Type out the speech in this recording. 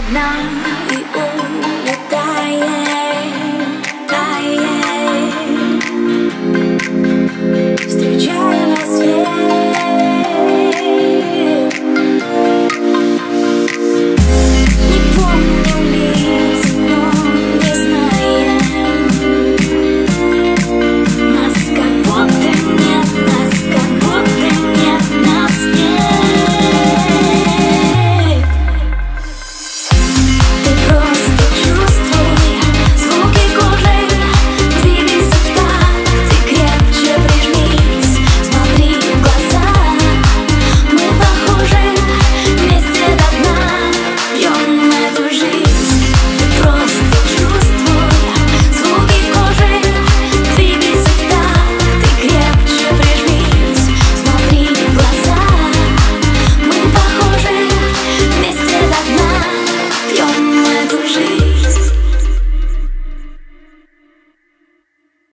right now